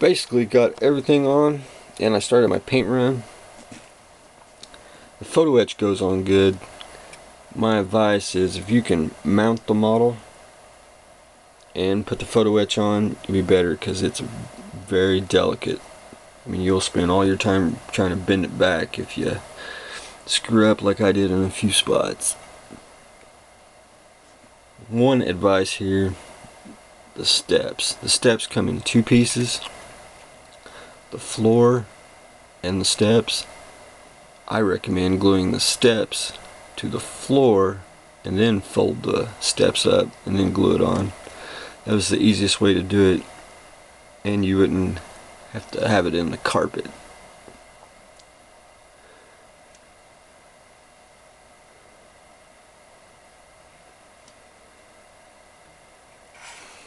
basically got everything on and I started my paint run. The photo etch goes on good. My advice is if you can mount the model and put the photo etch on, it'd be better because it's very delicate. I mean, you'll spend all your time trying to bend it back if you screw up like I did in a few spots. One advice here, the steps. The steps come in two pieces. The floor and the steps. I recommend gluing the steps to the floor and then fold the steps up and then glue it on. That was the easiest way to do it and you wouldn't have to have it in the carpet.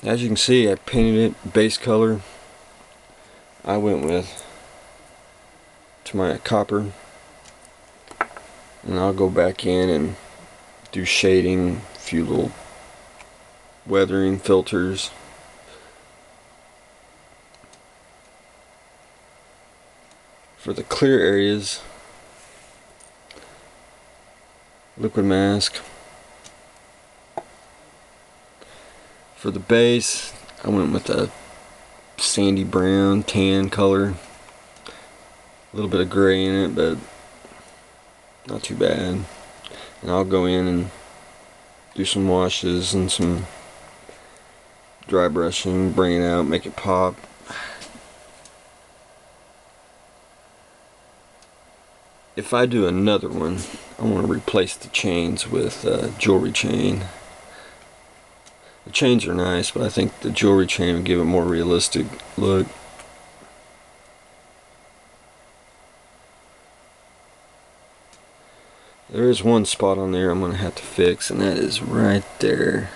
As you can see I painted it base color. I went with Tamiya copper and I'll go back in and do shading, a few little weathering filters. For the clear areas, liquid mask. For the base, I went with a sandy brown, tan color. A little bit of gray in it, but not too bad. And I'll go in and do some washes and some dry brushing, bring it out, make it pop. If I do another one, I want to replace the chains with a jewelry chain. Chains are nice, but I think the jewelry chain would give it more realistic look. There is one spot on there I'm going to have to fix, and that is right there.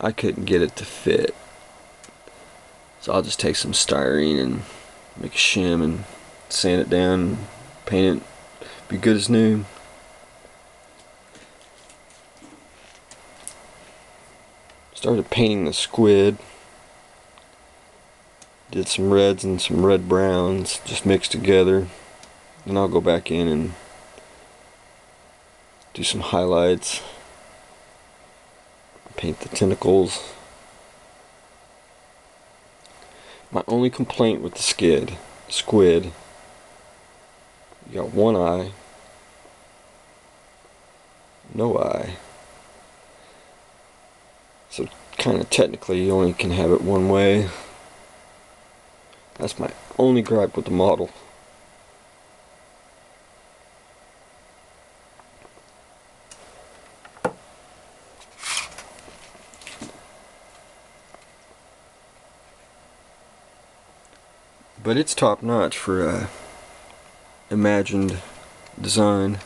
I couldn't get it to fit. So I'll just take some styrene and make a shim and sand it down paint it. Be good as new. Started painting the squid. Did some reds and some red browns just mixed together. Then I'll go back in and do some highlights. Paint the tentacles. My only complaint with the skid, squid, you got one eye, no eye. Kind of technically you only can have it one way. That's my only gripe with the model. but it's top notch for a imagined design